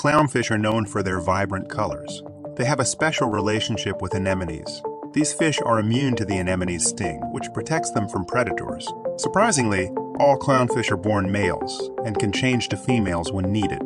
Clownfish are known for their vibrant colors. They have a special relationship with anemones. These fish are immune to the anemone's sting, which protects them from predators. Surprisingly, all clownfish are born males and can change to females when needed.